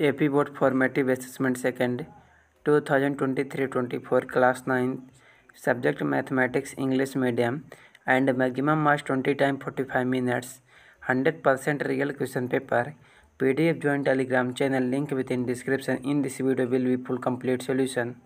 AP Board Formative Assessment 2nd 2023-24 Class 9 Subject Mathematics English Medium and Maximum Marks 20 times 45 minutes 100% real question paper PDF join Telegram channel link within description. In this video will be full complete solution.